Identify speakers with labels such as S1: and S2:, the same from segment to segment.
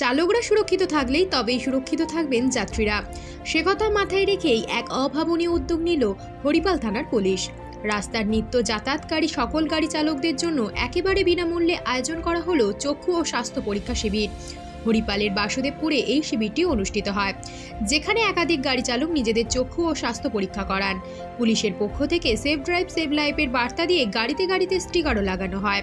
S1: চালকরা সুরক্ষিত থাকলেই তবেই সুরক্ষিত থাকবেন যাত্রীরা। সে কথা মাথায় রেখেই এক অভাবনীয় উদ্যোগ নিল হরিপাল থানার পুলিশ। রাস্তার নিত্য যাতায়াতকারী সকল গাড়ি চালকদের জন্য একেবারে বিনামূল্যে আয়োজন করা হলো চক্ষু ও স্বাস্থ্য পরীক্ষা শিবির। হরিপালের বাসুদেবপুরে এই শিবিরটি অনুষ্ঠিত হয় যেখানে একাধিক গাড়ি চালক নিজেদের চক্ষু ও স্বাস্থ্য পরীক্ষা করান। পুলিশের পক্ষ থেকে সেফ ড্রাইভ সেভ লাইফের বার্তা দিয়ে গাড়িতে গাড়িতে স্টিকারও লাগানো হয়।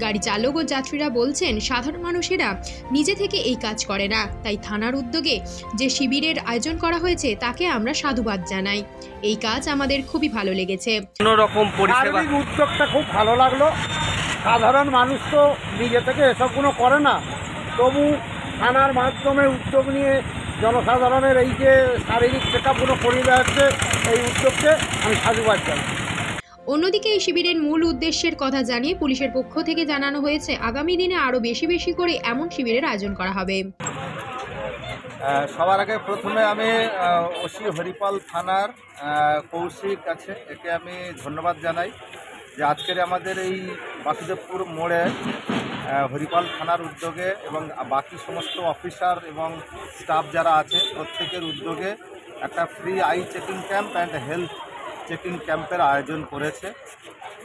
S1: গাড়ি চালক ও যাত্রীরা বলছেন সাধারণ মানুষেরা নিজে থেকে এই কাজ করে না তাই থানার উদ্যোগে যে শিবিরের আয়োজন করা হয়েছে তাকে আমরা সাধুবাদ জানাই। এই কাজ আমাদের খুবই ভালো লেগেছে।
S2: রকম পরিষেবা।
S3: উদ্যোগটা খুব ভালো লাগল। সাধারণ মানুষ তো নিজে থেকে এসবগুলো করে না। তবু থানার মাধ্যমে উদ্যোগ নিয়ে জনসাধারণের এই যে শারীরিক চেক আপগুলো করিয়ে যাচ্ছে এই উদ্যোগকে আমি সাধুবাদ জানাই।
S1: অন্যদিকে এই শিবিরের মূল উদ্দেশ্যের কথা জানিয়ে পুলিশের পক্ষ থেকে জানানো হয়েছে আগামী দিনে আরও বেশি বেশি করে এমন শিবিরের আয়োজন করা হবে।
S4: সবার আগে প্রথমে আমি ওসি হরিপাল থানার কৌশিক আছে একে আমি ধন্যবাদ জানাই। যে আজকের আমাদের এই বাসুদেবপুর মোড়ে হরিপাল থানার উদ্যোগে এবং বাকি সমস্ত অফিসার এবং স্টাফ যারা আছে, প্রত্যেকের উদ্যোগে একটা free eye checking camp and health checking ক্যাম্পের আয়োজন করেছে।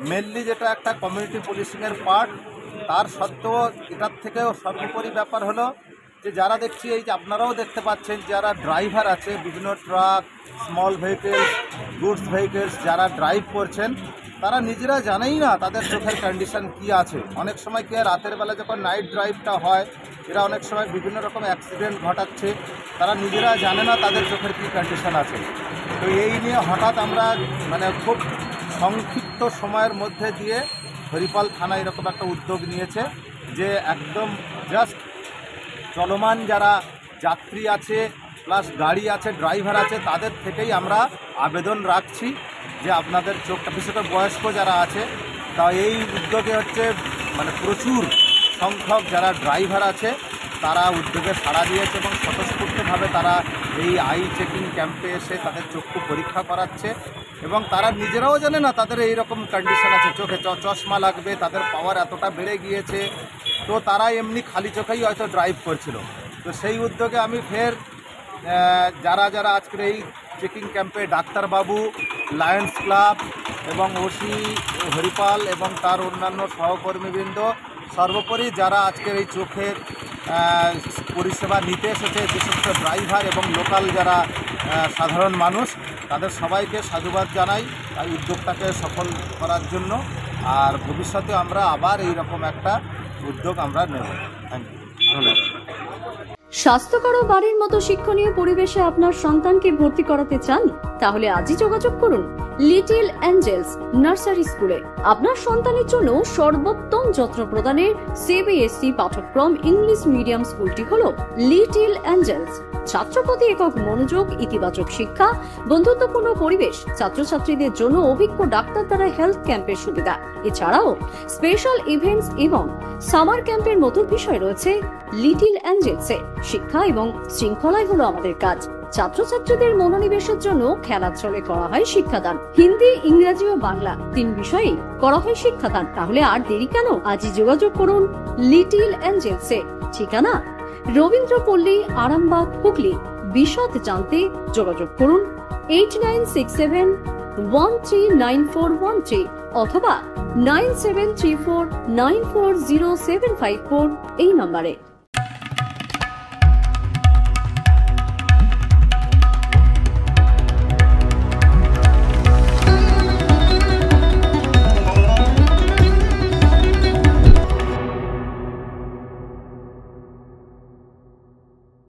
S4: মেনলি যেটা একটা কমিউনিটি পুলিশিংয়ের পার্ট তার সত্ত্বেও এটার থেকেও সর্বোপরি ব্যাপার হলো যে যারা দেখছি, এই যে আপনারাও দেখতে পাচ্ছেন, যারা ড্রাইভার আছে, বিভিন্ন truck small vehicles goods vehicles যারা ড্রাইভ করছেন তারা নিজেরা জানেই না তাদের চোখের কন্ডিশন কি আছে। অনেক সময় কি রাতের বেলা যখন নাইট ড্রাইভটা হয়, এরা অনেক সময় বিভিন্ন রকম অ্যাক্সিডেন্ট ঘটাচ্ছে। তারা নিজেরা জানে না তাদের চোখের কী কন্ডিশন আছে। তো এই নিয়ে হঠাৎ আমরা মানে খুব সংক্ষিপ্ত সময়ের মধ্যে দিয়ে হরিপাল থানা এরকম একটা উদ্যোগ নিয়েছে যে একদম জাস্ট চলমান যারা যাত্রী আছে প্লাস গাড়ি আছে ড্রাইভার আছে, তাদের থেকেই আমরা আবেদন রাখছি। যে আপনাদের চোখটা, বিশেষ করে বয়স্ক যারা আছে তা এই উদ্যোগে হচ্ছে মানে প্রচুর সংখ্যক যারা ড্রাইভার আছে, তারা উদ্যোগে সাড়া দিয়েছে এবং স্বতঃস্ফূর্তভাবে তারা এই আই চেকিং ক্যাম্পে এসে তাদের চক্ষু পরীক্ষা করাচ্ছে এবং তারা নিজেরাও জানে না তাদের এই রকম কন্ডিশন আছে। চোখে চশমা লাগবে, তাদের পাওয়ার এতটা বেড়ে গিয়েছে। তো তারা এমনি খালি চোখেই হয়তো ড্রাইভ করছিল। তো সেই উদ্যোগে আমি ফের যারা যারা আজকের এই চেকিং ক্যাম্পে ডাক্তারবাবু, লায়ন্স ক্লাব এবং ওসি হরিপাল এবং তার অন্যান্য সহকর্মীবৃন্দ, সর্বোপরি যারা আজকের এই চোখের পরিষেবা নিতে এসেছে বিশেষ করে ড্রাইভার এবং লোকাল যারা সাধারণ মানুষ, তাদের সবাইকে সাধুবাদ জানাই এই উদ্যোগটাকে সফল করার জন্য। আর ভবিষ্যতে আমরা আবার এই রকম একটা উদ্যোগ আমরা নেব। থ্যাংক ইউ ধন্যবাদ।
S5: স্বাস্থ্যকর বাড়ির মতো শিক্ষণীয় পরিবেশে আপনার সন্তানকে ভর্তি করাতে চান, তাহলে আজই যোগাযোগ করুন লিটিল অ্যাঞ্জেলস নার্সারি স্কুলে। আপনার সন্তানের জন্য সর্বোত্তম যত্ন প্রদানের সিবিএসসি পাঠ্যক্রম ইংলিশ মিডিয়াম স্কুলটি হল লিটিল অ্যাঞ্জেলস। ছাত্রপতি একক মনোযোগ, ইতিবাচক শিক্ষা, বন্ধুত্বপূর্ণ পরিবেশ, ছাত্রছাত্রীদের জন্য অভিজ্ঞ ডাক্তার দ্বারা হেলথ ক্যাম্পের সুবিধা। এছাড়াও স্পেশাল ইভেন্টস এবং সামার ক্যাম্পের মতো বিষয় রয়েছে লিটিল অ্যাঞ্জেলসে। শিক্ষা এবং শৃঙ্খলাই হলো আমাদের কাজ। ছাত্রছাত্রীদের মনোনিবেশের জন্য খেলাধুলে করা হয় শিক্ষাদান। হিন্দি, ইংরাজি ও বাংলা তিন বিষয়েই করা হয় শিক্ষাদান। তাহলে আর দেরি কেন? আজই যোগাযোগ করুন লিটিল অ্যাঞ্জেলসে ঠিকানা? রবীন্দ্রপল্লী, আরামবাগ, হুগলি। বিশদ জানতে যোগাযোগ করুন eight nine six seven one three nine four one three অথবা nine seven three four nine four zero seven five four এই নম্বরে।